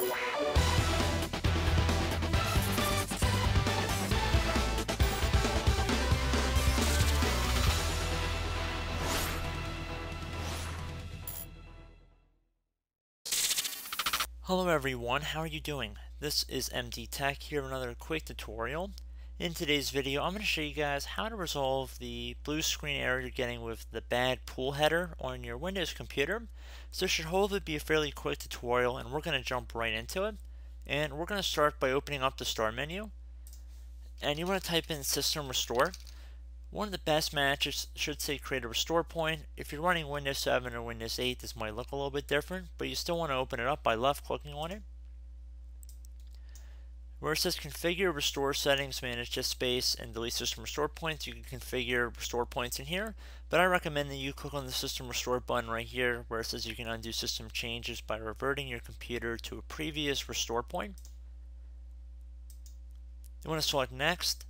Hello everyone, how are you doing? This is MD Tech here with another quick tutorial. In today's video, I'm going to show you guys how to resolve the blue screen error you're getting with the bad pool header on your Windows computer. So this should hopefully be a fairly quick tutorial and we're going to jump right into it. And we're going to start by opening up the start menu. And you want to type in system restore. One of the best matches should say create a restore point. If you're running Windows 7 or Windows 8, this might look a little bit different, but you still want to open it up by left clicking on it. Where it says configure restore settings, manage disk space, and delete system restore points, you can configure restore points in here, but I recommend that you click on the system restore button right here where it says you can undo system changes by reverting your computer to a previous restore point. You want to select next,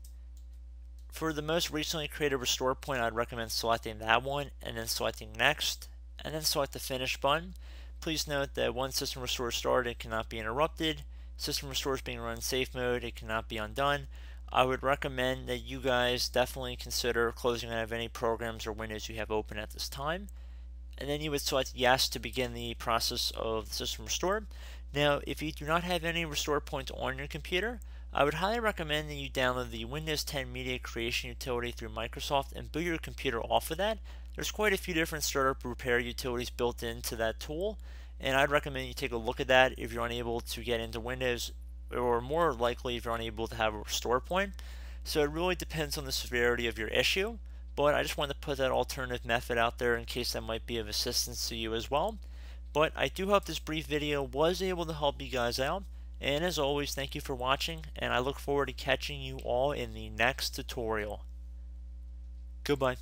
for the most recently created restore point, I'd recommend selecting that one and then selecting next and then select the finish button. Please note that once system restore started, it cannot be interrupted. System restore is being run in safe mode, it cannot be undone. I would recommend that you guys definitely consider closing out of any programs or windows you have open at this time. And then you would select yes to begin the process of the system restore. Now, if you do not have any restore points on your computer, I would highly recommend that you download the Windows 10 Media Creation utility through Microsoft and boot your computer off of that. There's quite a few different startup repair utilities built into that tool, and I'd recommend you take a look at that if you're unable to get into Windows, or more likely if you're unable to have a restore point. So it really depends on the severity of your issue, but I just wanted to put that alternative method out there in case that might be of assistance to you as well. But I do hope this brief video was able to help you guys out. And as always, thank you for watching, and I look forward to catching you all in the next tutorial. Goodbye.